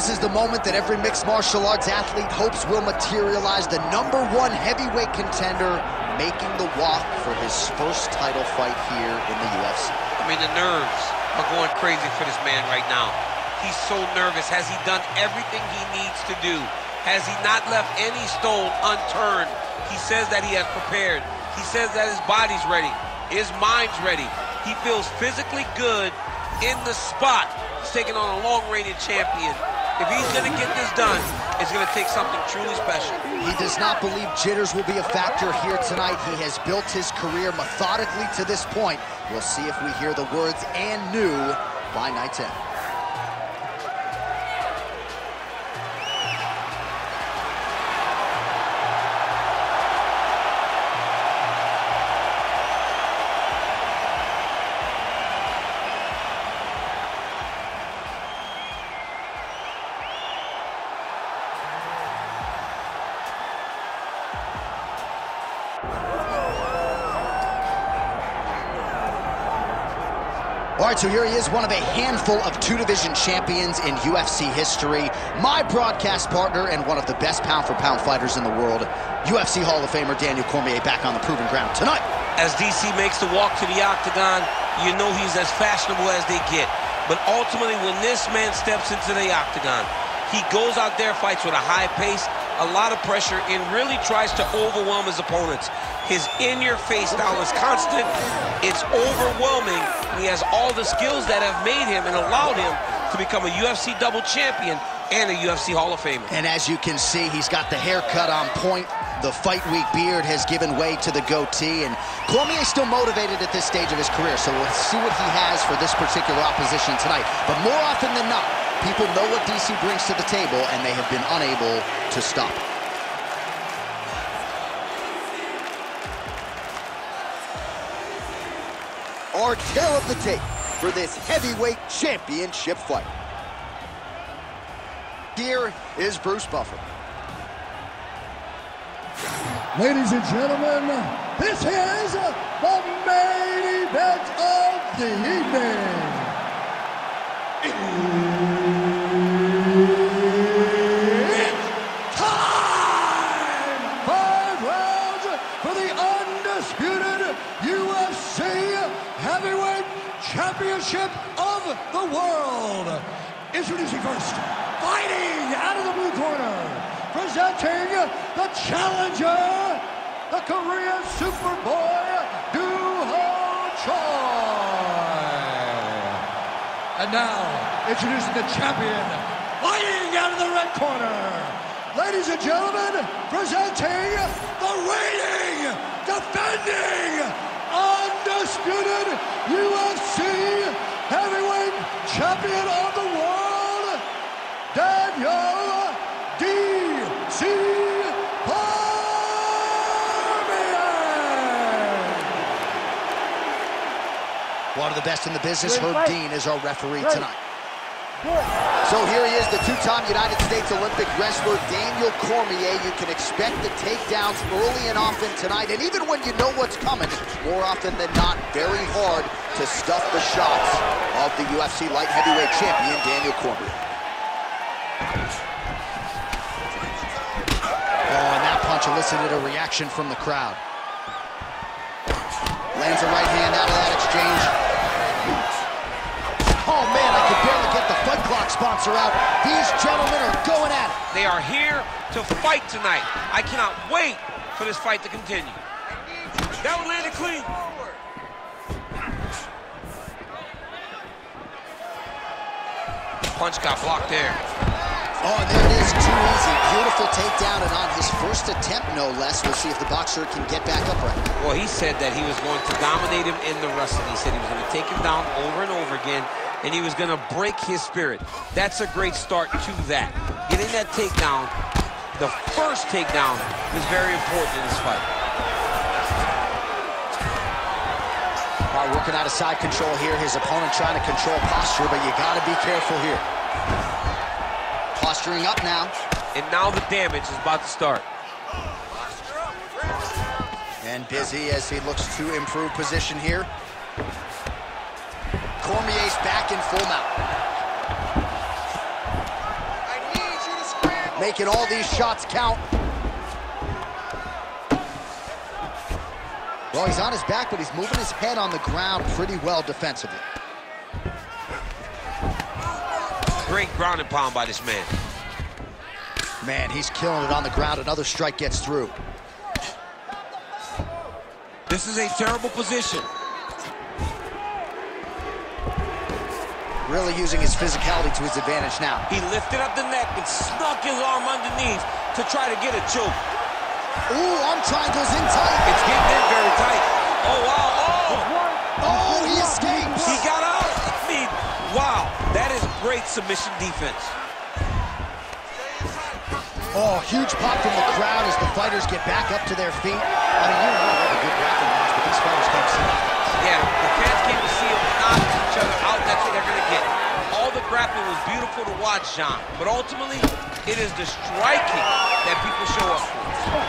This is the moment that every mixed martial arts athlete hopes will materialize. The number one heavyweight contender making the walk for his first title fight here in the UFC. I mean, the nerves are going crazy for this man right now. He's so nervous. Has he done everything he needs to do? Has he not left any stone unturned? He says that he has prepared. He says that his body's ready. His mind's ready. He feels physically good in the spot. He's taking on a long-reigning champion. If he's going to get this done, it's going to take something truly special. He does not believe jitters will be a factor here tonight. He has built his career methodically to this point. We'll see if we hear the words and new by night 10. So here he is, one of a handful of two-division champions in UFC history. My broadcast partner and one of the best pound-for-pound fighters in the world, UFC Hall of Famer Daniel Cormier back on the proven ground tonight. As DC makes the walk to the octagon, you know he's as fashionable as they get. But ultimately, when this man steps into the octagon, he goes out there, fights with a high pace, a lot of pressure, and really tries to overwhelm his opponents. His in-your-face style is constant. It's overwhelming. He has all the skills that have made him and allowed him to become a UFC double champion and a UFC Hall of Famer. And as you can see, he's got the haircut on point. The fight week beard has given way to the goatee, and Cormier's still motivated at this stage of his career, so we'll see what he has for this particular opposition tonight. But more often than not, people know what DC brings to the table, and they have been unable to stop it. Our tale of the tape for this heavyweight championship fight. Here is Bruce Buffer. Ladies and gentlemen, this is the main event of the evening. It's time! Five rounds for the undisputed UFC Heavyweight Championship of the World. Introducing first, fighting out of the blue corner, presenting the challenger, the Korean Superboy, Doo Ho Choi. And now, introducing the champion, fighting out of the red corner. Ladies and gentlemen, presenting the reigning, defending, undisputed UFC heavyweight champion of the world, Daniel D.C. One of the best in the business, Herb Dean, is our referee tonight. So here he is, the two-time United States Olympic wrestler, Daniel Cormier. You can expect the takedowns early and often tonight, and even when you know what's coming, more often than not, very hard to stuff the shots of the UFC light heavyweight champion, Daniel Cormier. Oh, and that punch elicited a reaction from the crowd. Lands a right hand out of that exchange. Sponsor out. These gentlemen are going at it. They are here to fight tonight. I cannot wait for this fight to continue. That one landed clean. Punch got blocked there. Oh, and there it is, too easy. Beautiful takedown, and on his first attempt, no less. We'll see if the boxer can get back upright. Well, he said that he was going to dominate him in the wrestling. He said he was going to take him down over and over again, and he was going to break his spirit. That's a great start to that. Getting that takedown, the first takedown, was very important in this fight. While working out of side control here, his opponent trying to control posture, but you got to be careful here. Posturing up now. And now the damage is about to start. And busy as he looks to improve position here. Cormier's back in full mount. making all these shots count. Well, he's on his back, but he's moving his head on the ground pretty well defensively. Great ground and pound by this man. Man, he's killing it on the ground. Another strike gets through. This is a terrible position. Really using his physicality to his advantage now. He lifted up the neck and snuck his arm underneath to try to get a choke. Ooh, arm triangles in tight. It's getting in very tight. Oh, wow. Oh! Oh, he escapes. He got out. I mean, wow. That is great submission defense. Oh, huge pop from the crowd as the fighters get back up to their feet. I mean, you know a good grappling match, but these fighters to see. Yeah, the fans came That's what they're going to get. All the grappling was beautiful to watch, John. But ultimately, it is the striking that people show up for.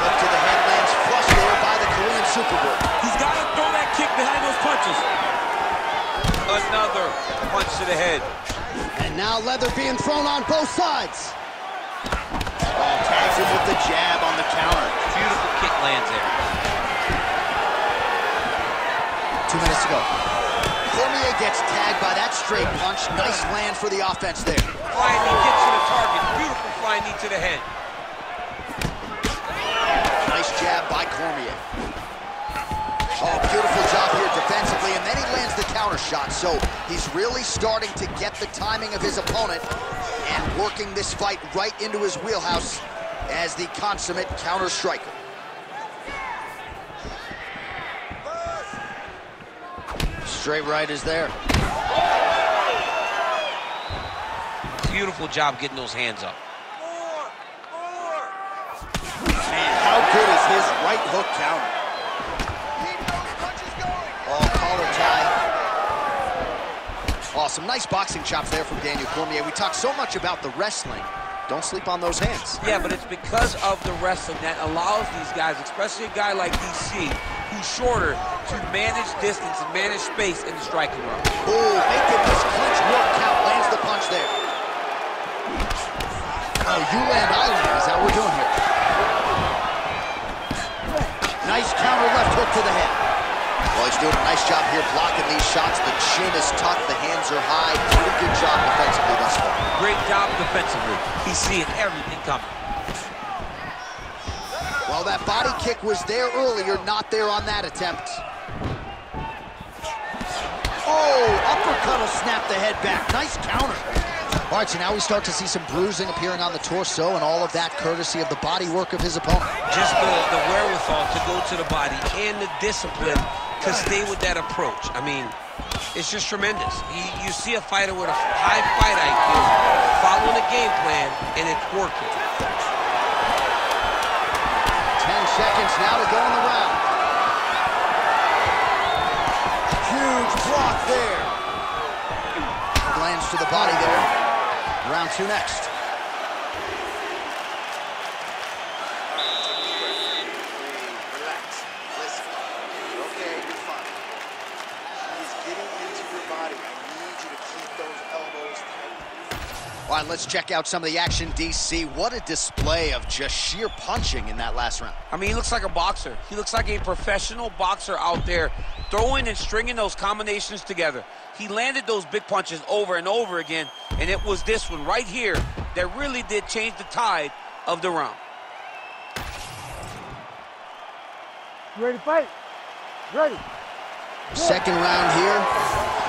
Look to the headlands flush there by the Korean Superboy. He's got to throw that kick behind those punches. Another punch to the head. And now leather being thrown on both sides. Oh, tags him with the jab on the counter. Beautiful kick lands there. Two minutes to go. Cormier gets tagged by that straight punch. Nice land for the offense there. Flying knee gets to the target. Beautiful flying knee to the head. Nice jab by Cormier. Oh, beautiful job here defensively, and then he lands the counter shot. So he's really starting to get the timing of his opponent and working this fight right into his wheelhouse as the consummate counter striker. Straight right is there. Beautiful job getting those hands up. Man, how good is his right hook counter? Oh, collar tie. Awesome. Nice boxing chops there from Daniel Cormier. We talk so much about the wrestling. Don't sleep on those hands. Yeah, but it's because of the wrestling that allows these guys, especially a guy like DC, who's shorter, to manage distance and manage space in the striking round. Oh, making this clinch work count. Lands the punch there. Oh, you land, I land. Is that what we're doing here? Nice counter left hook to the head. Well, he's doing a nice job here blocking these shots. The chin is tucked, the hands are high. Pretty good job defensively thus far. Great job defensively. He's seeing everything coming. Well, that body kick was there earlier, not there on that attempt. Oh, uppercut will snap the head back. Nice counter. All right, so now we start to see some bruising appearing on the torso, and all of that courtesy of the body work of his opponent. Just the, the wherewithal to go to the body and the discipline to stay with that approach. I mean, it's just tremendous. You, you see a fighter with a high fight IQ following a game plan, and it's working. 10 seconds now to go in the round. Huge block there. Lands to the body there. Round two next. All right, let's check out some of the action, DC. What a display of just sheer punching in that last round. I mean, he looks like a boxer. He looks like a professional boxer out there throwing and stringing those combinations together. He landed those big punches over and over again, and it was this one right here that really did change the tide of the round. You ready to fight? Ready. Second round here.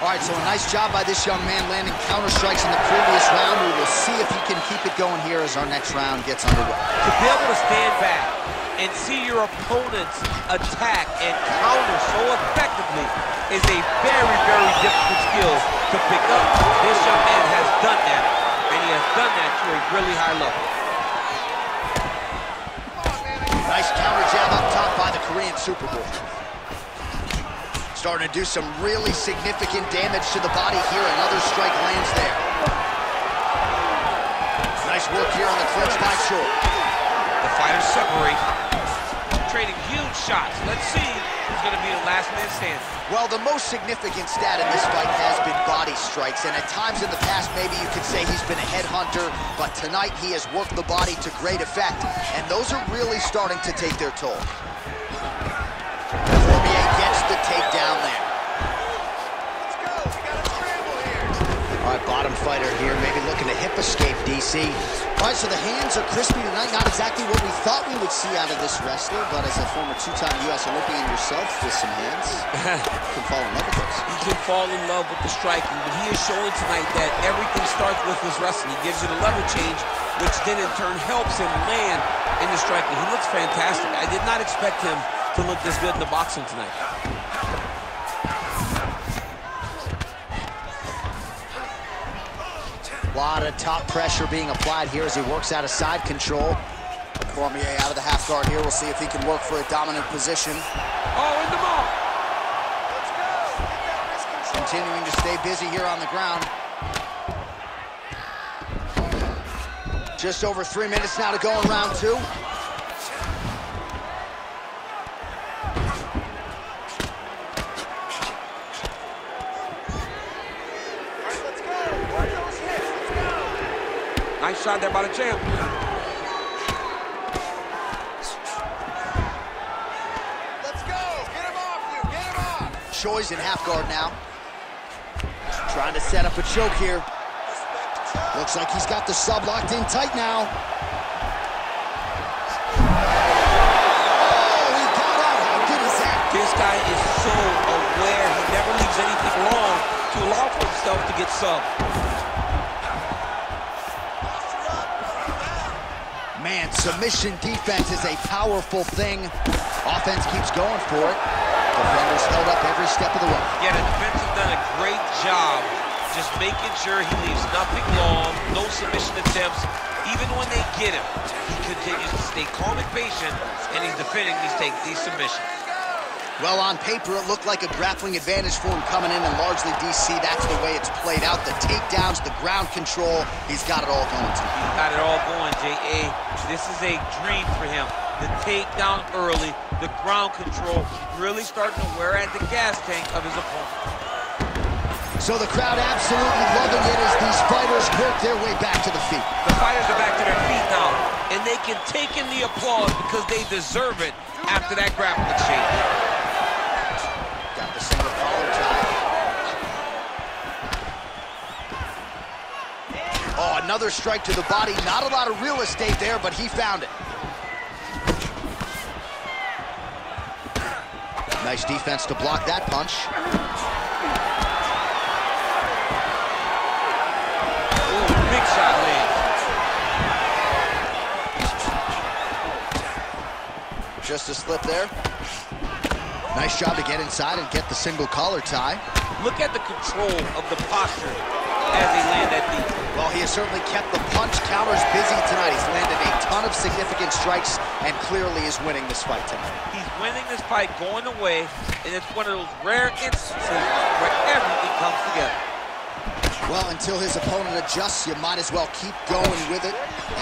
All right, so a nice job by this young man landing counter strikes in the previous round. We will see if he can keep it going here as our next round gets underway. To be able to stand back and see your opponent's attack and counter so effectively is a very, very difficult skill to pick up. This young man has done that, and he has done that to a really high level. Nice counter jab up top by the Korean Superboy. Starting to do some really significant damage to the body here. Another strike lands there. Nice work here on the clinch by Short. The fighters separate. trading huge shots. Let's see who's going to be the last man standing. Well, the most significant stat in this fight has been body strikes, and at times in the past, maybe you could say he's been a headhunter, but tonight he has worked the body to great effect, and those are really starting to take their toll. Bottom fighter here, maybe looking to hip escape, DC. All right, so the hands are crispy tonight. Not exactly what we thought we would see out of this wrestler, but as a former two-time U.S. Olympian yourself with some hands, you can fall in love with those. He can fall in love with the striking, but he is showing tonight that everything starts with his wrestling. He gives you the level change, which then in turn helps him land in the striking. He looks fantastic. I did not expect him to look this good in the boxing tonight. Lot of top pressure being applied here as he works out of side control. Cormier out of the half guard here. We'll see if he can work for a dominant position. Oh, in the mouth. Let's go. Get that wrist control. Continuing to stay busy here on the ground. Just over three minutes now to go in round two. Shot there by the champ. Let's go. Get him off you. Get him off. Choi's in half guard now. Trying to set up a choke here. Respect the choke. Looks like he's got the sub locked in tight now. Oh, he got out. How good is that? This guy is so aware. He never leaves anything wrong to allow for himself to get subbed. Man, submission defense is a powerful thing. Offense keeps going for it. Defenders held up every step of the way. Yeah, the defense has done a great job just making sure he leaves nothing long, no submission attempts. Even when they get him, he continues to stay calm and patient, and he's defending these, these submissions. Well, on paper, it looked like a grappling advantage for him coming in, and largely DC, that's the way it's played out. The takedowns, the ground control, he's got it all going to him. He's got it all going, J.A. This is a dream for him. The takedown early, the ground control, really starting to wear at the gas tank of his opponent. So the crowd absolutely loving it as these fighters work their way back to the feet. The fighters are back to their feet now, and they can take in the applause because they deserve it after that grappling exchange. Got the single collar tie. Oh, another strike to the body. Not a lot of real estate there, but he found it. Nice defense to block that punch. Ooh, big shot lands. Just a slip there. Nice job to get inside and get the single collar tie. Look at the control of the posture as they land that. Well, he has certainly kept the punch counters busy tonight. He's landed a ton of significant strikes and clearly is winning this fight tonight. He's winning this fight going away, and it's one of those rare instances where everything comes together. Well, until his opponent adjusts, you might as well keep going with it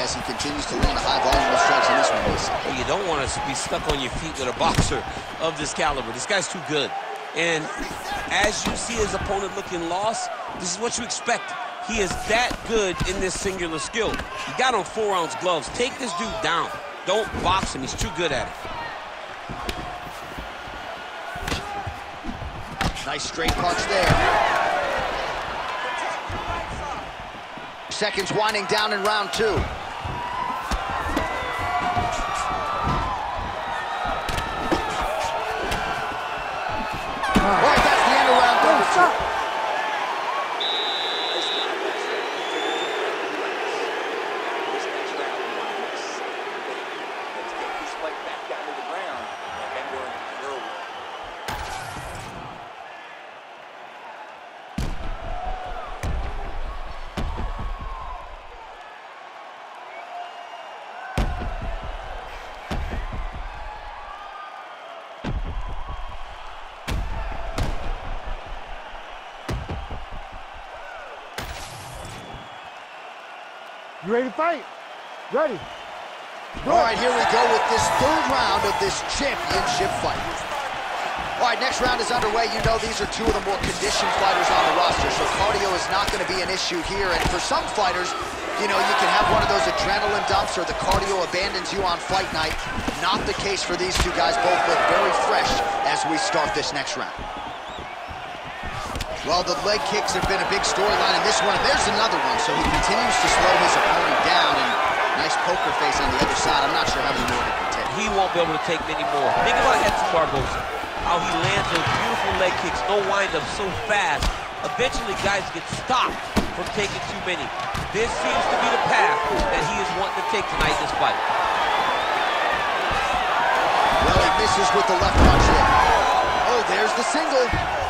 as he continues to land a high volume of strikes in this one. Mason. You don't want to be stuck on your feet with a boxer of this caliber. This guy's too good. And as you see his opponent looking lost, this is what you expect. He is that good in this singular skill. You got on four ounce gloves. Take this dude down. Don't box him. He's too good at it. Nice straight punch there. Seconds winding down in round two. You ready to fight? Ready. All right, here we go with this third round of this championship fight. All right, next round is underway. You know these are two of the more conditioned fighters on the roster, so cardio is not going to be an issue here. And for some fighters, you know, you can have one of those adrenaline dumps or the cardio abandons you on fight night. Not the case for these two guys. Both look very fresh as we start this next round. Well, the leg kicks have been a big storyline in this one. There's another one, so he continues to slow his opponent down. And nice poker face on the other side. I'm not sure how many more he can take. He won't be able to take many more. Think about Edson Barboza how he lands those beautiful leg kicks, no windup so fast. Eventually, guys get stopped from taking too many. This seems to be the path that he is wanting to take tonight in this fight. Well, he misses with the left punch there. Oh, there's the single.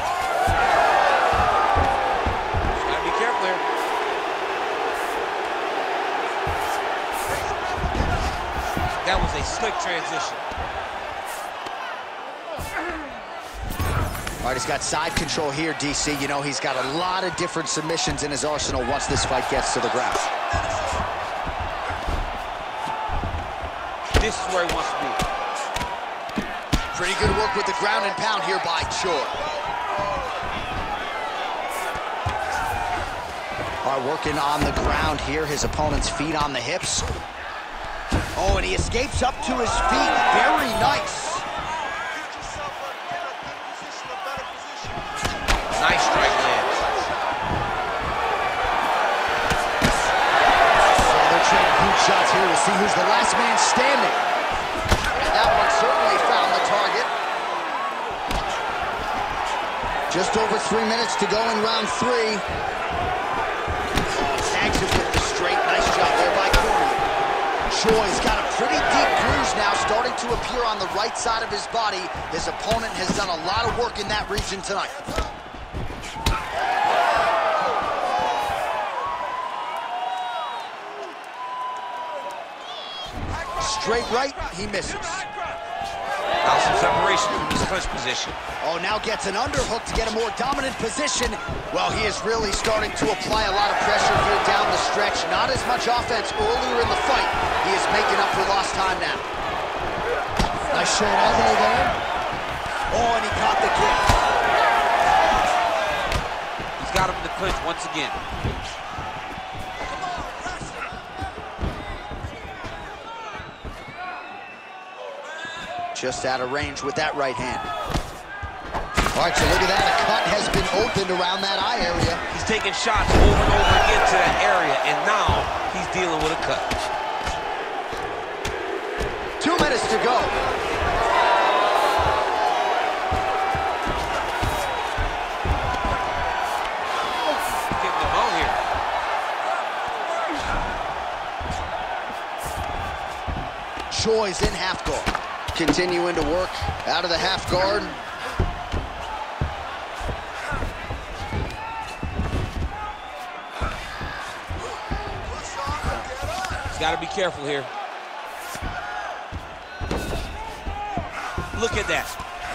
That was a slick transition. All right, he's got side control here, DC. You know, he's got a lot of different submissions in his arsenal once this fight gets to the ground. This is where he wants to be. Pretty good work with the ground and pound here by. All right, working on the ground here. His opponent's feet on the hips. Oh, and he escapes up to his feet. Very nice. Nice strike lands. So they're trading huge shots here to see who's the last man standing. And that one certainly found the target. Just over three minutes to go in round three. Tags it with the straight. Nice job there by. Choi's got a pretty deep bruise now starting to appear on the right side of his body. His opponent has done a lot of work in that region tonight. Straight right, he misses. Now some separation from his clinch position. Oh, now gets an underhook to get a more dominant position. Well, he is really starting to apply a lot of pressure here down the stretch. Not as much offense earlier in the fight. He is making up for lost time now. Nice short elbow there. Oh, and he caught the kick. He's got him in the clinch once again. Just out of range with that right hand. All right, so look at that. A cut has been opened around that eye area. He's taking shots over and over again to that area, and now he's dealing with a cut. Minutes to go. Getting him out here. Choi's in half guard. Continuing to work out of the half guard. He's got to be careful here. Look at that.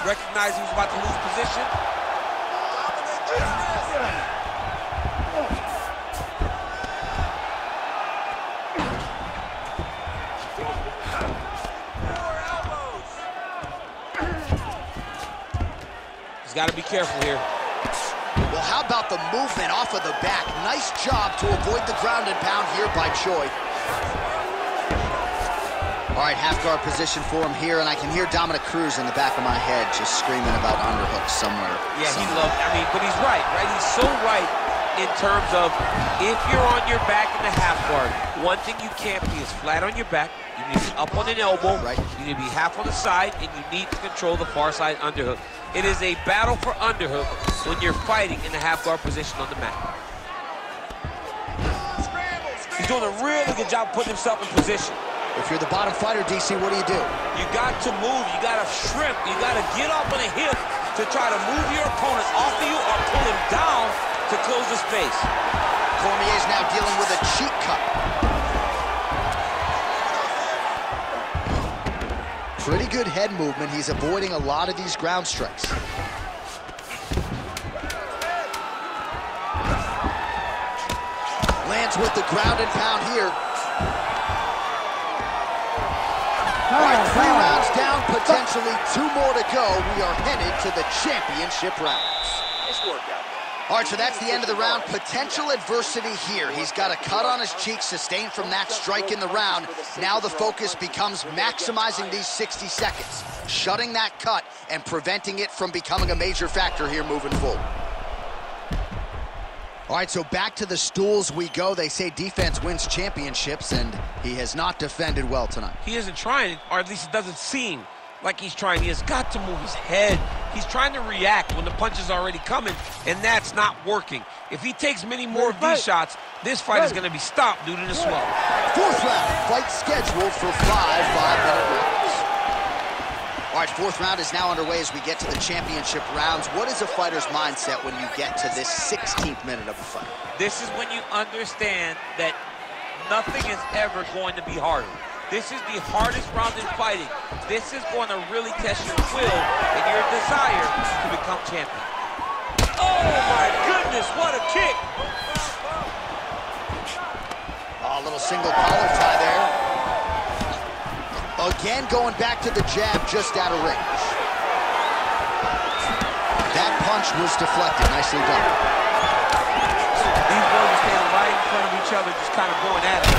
Recognize he was about to lose position. He's got to be careful here. Well, how about the movement off of the back? Nice job to avoid the ground and pound here by Choi. All right, half guard position for him here, and I can hear Dominick Cruz in the back of my head just screaming about underhooks somewhere. Yeah, he somewhere. loved. I mean, but he's right, right? He's so right in terms of if you're on your back in the half guard, one thing you can't be is flat on your back. You need to be up on an elbow. Right. You need to be half on the side, and you need to control the far side underhook. It is a battle for underhook when you're fighting in the half guard position on the mat. He's doing a really good job putting himself in position. If you're the bottom fighter, DC, what do you do? You got to move. You got to shrimp. You got to get up on a hip to try to move your opponent off of you or pull him down to close the space. Cormier's now dealing with a cheek cut. Pretty good head movement. He's avoiding a lot of these ground strikes. Lands with the ground and pound here. Potentially two more to go. We are headed to the championship rounds. Nice work out there. All right, so that's the end of the round. Potential adversity here. He's got a cut on his cheek sustained from that strike in the round. Now the focus becomes maximizing these 60 seconds, shutting that cut and preventing it from becoming a major factor here moving forward. All right, so back to the stools we go. They say defense wins championships, and he has not defended well tonight. He isn't trying, or at least it doesn't seem like he's trying. He has got to move his head. He's trying to react when the punch is already coming, and that's not working. If he takes many more of these shots, this fight is going to be stopped due to the swell. Fourth round, fight scheduled for five five-minute rounds. All right, fourth round is now underway as we get to the championship rounds. What is a fighter's mindset when you get to this 16th minute of a fight? This is when you understand that nothing is ever going to be harder. This is the hardest round in fighting. This is going to really test your will and your desire to become champion. Oh my goodness, what a kick! Oh, a little single collar tie there. Again, going back to the jab just out of range. That punch was deflected. Nicely done. These boys are standing right in front of each other, just kind of going at it.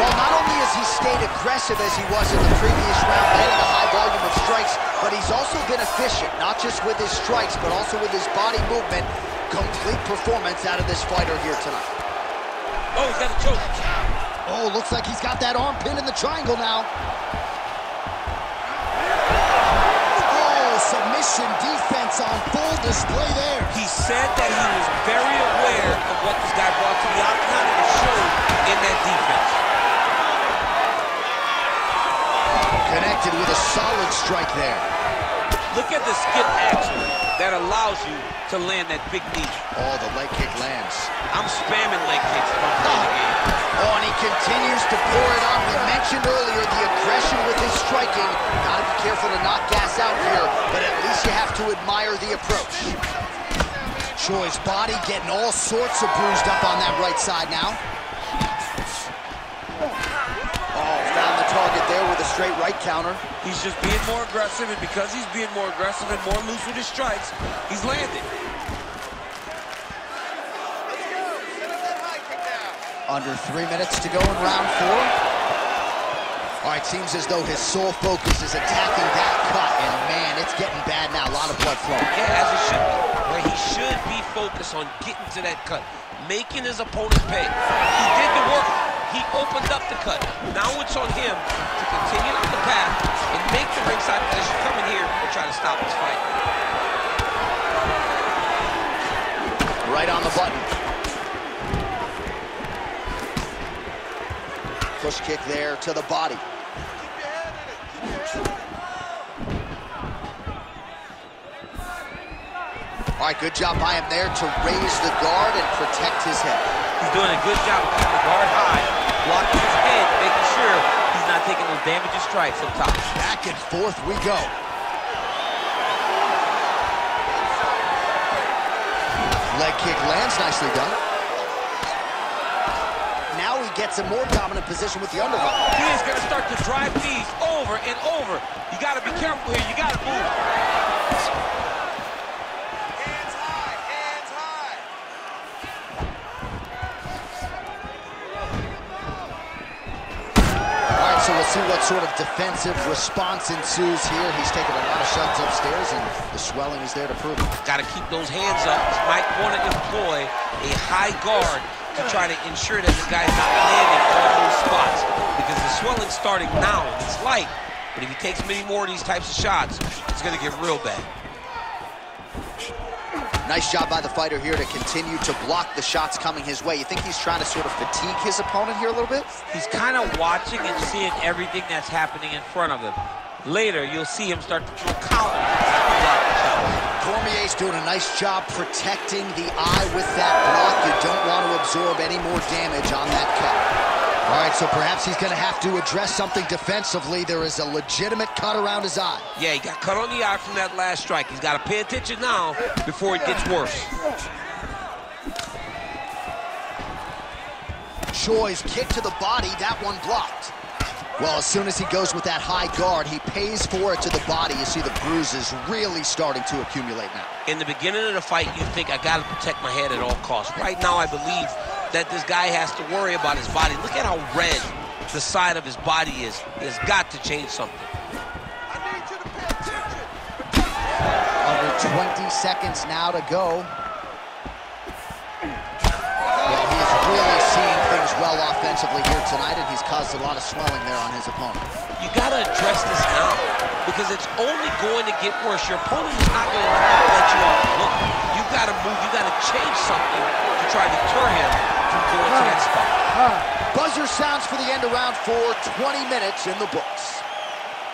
Well, not only has he stayed aggressive as he was in the previous round, landing a high volume of strikes, but he's also been efficient, not just with his strikes, but also with his body movement. Complete performance out of this fighter here tonight. Oh, he's got a choke. Oh, looks like he's got that arm pinned in the triangle now. Oh, submission defense on full display there. He said that he was very aware of what this guy brought to the octagon, and it showed in that defense. Connected with a solid strike there. Look at the skip action that allows you to land that big knee. Oh, the leg kick lands. I'm spamming leg kicks if I'm playing the oh. game. Oh, and he continues to pour it on. We mentioned earlier the aggression with his striking. Gotta be careful to not gas out here, but at least you have to admire the approach. Choi's body getting all sorts of bruised up on that right side now. Oh, found the target there with a straight right counter. He's just being more aggressive, and because he's being more aggressive and more loose with his strikes, he's landing. Under three minutes to go in round four. All right, seems as though his sole focus is attacking that cut, and man, it's getting bad now. A lot of blood flowing. Yeah, as it should be. Where he should be focused on getting to that cut, making his opponent pay. He did the work. He opened up the cut. Now it's on him continue on the path and make the ringside position come in here and try to stop this fight. Right on the button. Push kick there to the body. All right, good job by him there to raise the guard and protect his head. He's doing a good job of keeping the guard high, blocking his head, making sure not taking those damaging strikes up top. Back and forth we go. Leg kick lands, nicely done. Now he gets a more dominant position with the underhook. He is going to start to drive these over and over. You got to be careful here. You got to move. So we'll see what sort of defensive response ensues here. He's taking a lot of shots upstairs, and the swelling is there to prove it. Got to keep those hands up. Might want to employ a high guard to try to ensure that the guy's not landing all those spots. Because the swelling's starting now. It's light. But if he takes many more of these types of shots, it's going to get real bad. Nice job by the fighter here to continue to block the shots coming his way. You think he's trying to sort of fatigue his opponent here a little bit? He's kind of watching and seeing everything that's happening in front of him. Later, you'll see him start to throw counters to block the shots. Cormier's doing a nice job protecting the eye with that block. You don't want to absorb any more damage on that cut. All right, so perhaps he's going to have to address something defensively. There is a legitimate cut around his eye. Yeah, he got cut on the eye from that last strike. He's got to pay attention now before it gets worse. Choi's kick to the body, that one blocked. Well, as soon as he goes with that high guard, he pays for it to the body. You see the bruises really starting to accumulate now. In the beginning of the fight, you think, I got to protect my head at all costs. Right now, I believe that this guy has to worry about his body. Look at how red the side of his body is. He has got to change something. I need you to pay attention. Under 20 seconds now to go. Well, he's really seeing things well offensively here tonight, and he's caused a lot of swelling there on his opponent. You got to address this now because it's only going to get worse. Your opponent is not going to let you off the hook. You got to move. You got to change something to try to deter him from going to that spot. Buzzer sounds for the end of round four, 20 minutes in the books.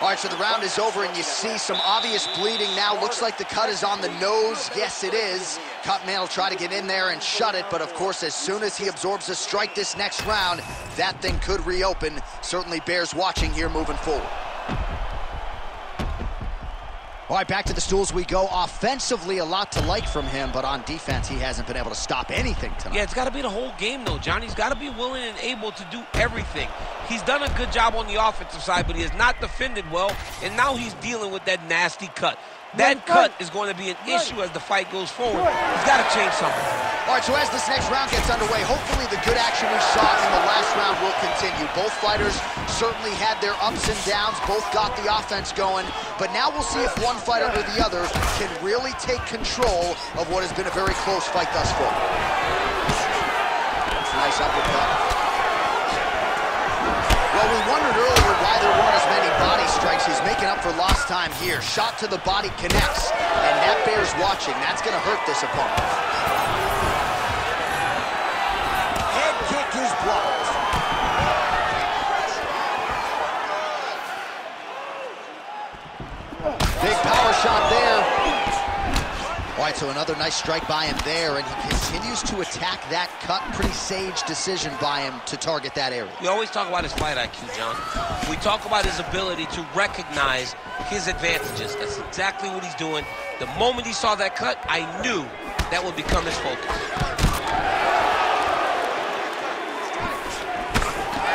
All right, so the round is over, and you see some obvious bleeding now. Looks like the cut is on the nose. Yes, it is. Cutman will try to get in there and shut it, but of course, as soon as he absorbs a strike this next round, that thing could reopen. Certainly bears watching here moving forward. All right, back to the stools we go. Offensively, a lot to like from him, but on defense, he hasn't been able to stop anything tonight. Yeah, it's got to be the whole game, though, Johnny's got to be willing and able to do everything. He's done a good job on the offensive side, but he has not defended well, and now he's dealing with that nasty cut. That cut is going to be an issue as the fight goes forward. He's got to change something. All right, so as this next round gets underway, hopefully the good action we saw in the last round will continue. Both fighters certainly had their ups and downs, both got the offense going, but now we'll see if one fighter or the other can really take control of what has been a very close fight thus far. Nice uppercut. Well, we wondered earlier why there weren't as many body strikes. He's making up for lost time here. Shot to the body connects, and that bears watching. That's going to hurt this opponent. Head kick is blocked. Big power shot there. All right, so another nice strike by him there, and he continues to attack that cut. Pretty sage decision by him to target that area. We always talk about his fight IQ, John. We talk about his ability to recognize his advantages. That's exactly what he's doing. The moment he saw that cut, I knew that would become his focus.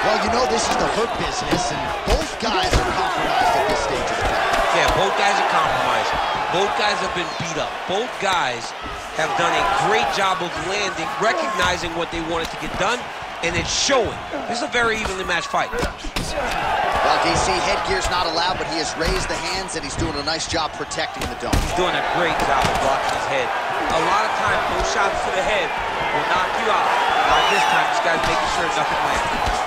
Well, you know this is the hurt business, and both guys are compromised at this stage of the fight. Yeah, both guys are compromised. Both guys have been beat up. Both guys have done a great job of landing, recognizing what they wanted to get done, and it's showing. This is a very evenly matched fight. Well, DC, headgear's not allowed, but he has raised the hands, and he's doing a nice job protecting the dome. He's doing a great job of blocking his head. A lot of times, those shots to the head will knock you out. Not this time, this guy's making sure nothing lands.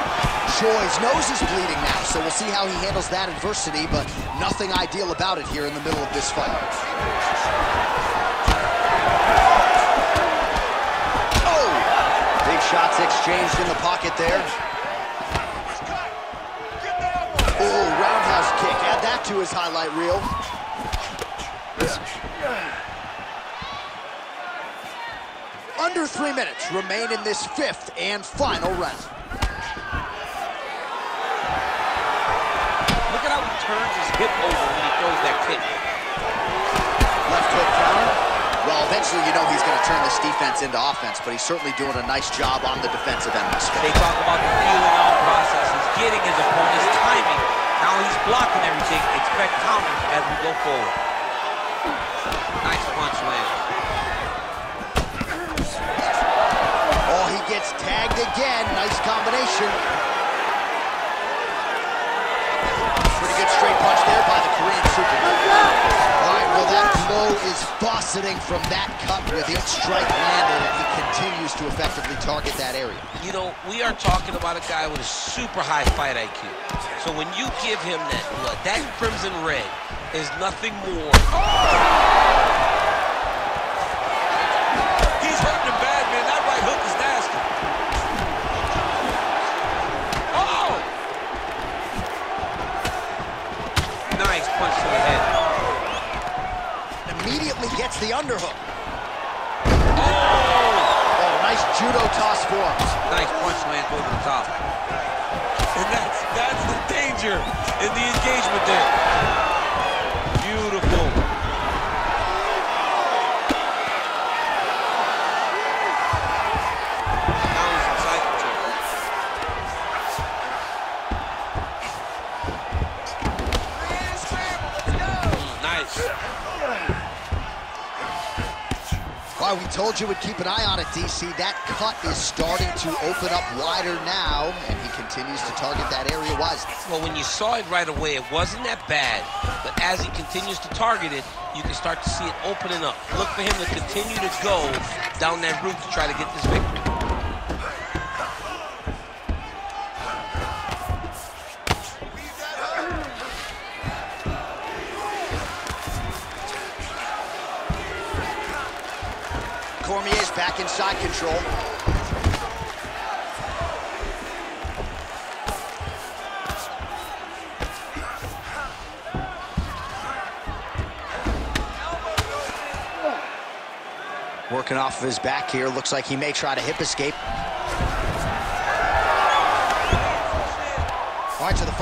Choi's nose is bleeding now, so we'll see how he handles that adversity, but nothing ideal about it here in the middle of this fight. Oh! Big shots exchanged in the pocket there. Oh, roundhouse kick. Add that to his highlight reel. Under three minutes remain in this fifth and final round. Turns his hip over when he throws that kick. Left hook counter. Well, eventually you know he's going to turn this defense into offense, but he's certainly doing a nice job on the defensive end of this They talk about the feeling out process. He's getting his opponent's timing. Now he's blocking everything. Expect counters as we go forward. Nice punch land. Oh, he gets tagged again. Nice combination. Pretty good straight punch there by the Korean Superman. All right, well, that blow is fauceting from that cut with each strike landed, and he continues to effectively target that area. You know, we are talking about a guy with a super high fight IQ. So when you give him that blood, that crimson red is nothing more. He's the underhook. Oh! Oh, nice judo toss for him. Nice punch lands over the top. And that's that's the danger in the engagement there. Why, we told you we'd keep an eye on it, DC. That cut is starting to open up wider now, and he continues to target that area wisely. Well, when you saw it right away, it wasn't that bad. But as he continues to target it, you can start to see it opening up. Look for him to continue to go down that route to try to get this victory. Inside control. Working off of his back here. Looks like he may try to hip escape.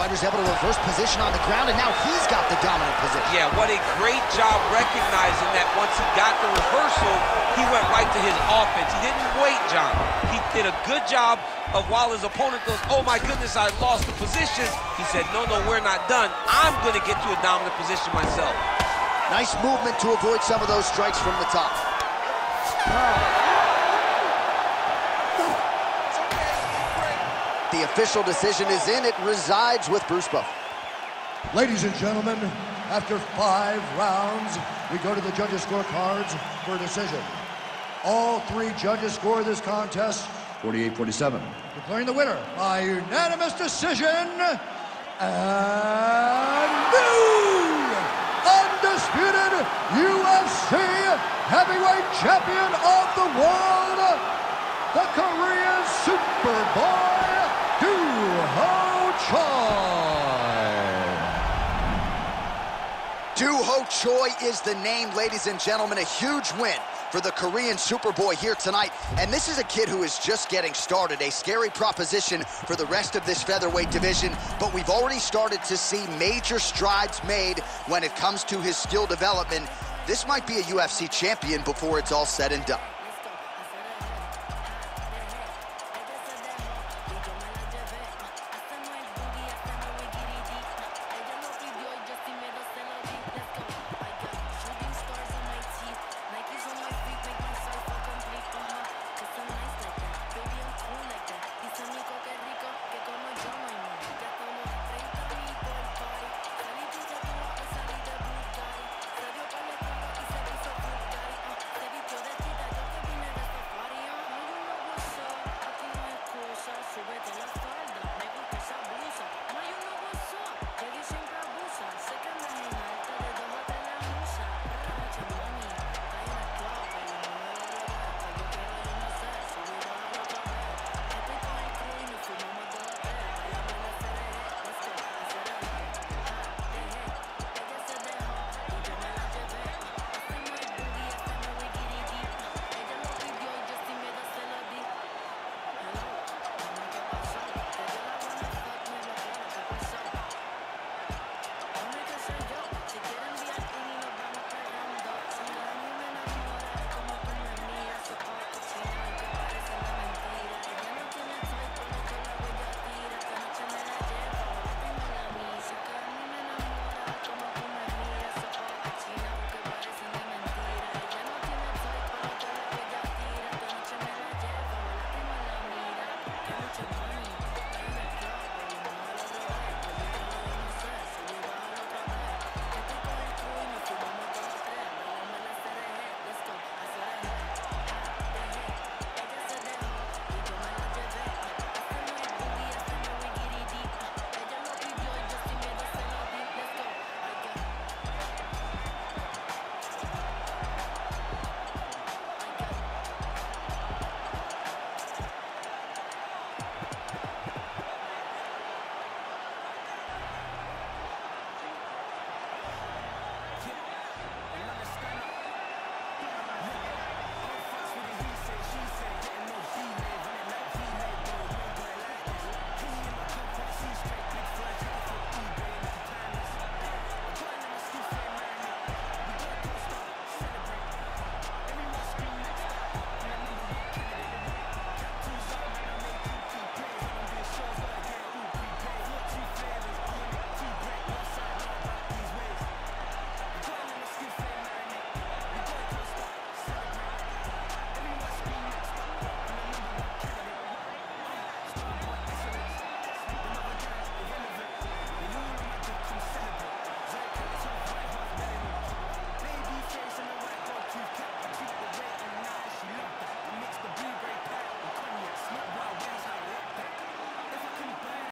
Fighter's able to reverse position on the ground, and now he's got the dominant position. Yeah, what a great job recognizing that once he got the reversal, he went right to his offense. He didn't wait, John. He did a good job of while his opponent goes, oh my goodness, I lost the position. He said, no, no, we're not done. I'm going to get to a dominant position myself. Nice movement to avoid some of those strikes from the top. The official decision is in. It resides with Bruce Buffer. Ladies and gentlemen, after five rounds, we go to the judges' scorecards for a decision. All three judges score this contest 48-47. Declaring the winner by unanimous decision, and new undisputed UFC heavyweight champion of the world, the Korean Superboy, Doo Ho Choi. Doo Ho Choi is the name, ladies and gentlemen. A huge win for the Korean Superboy here tonight. And this is a kid who is just getting started. A scary proposition for the rest of this featherweight division. But we've already started to see major strides made when it comes to his skill development. This might be a UFC champion before it's all said and done.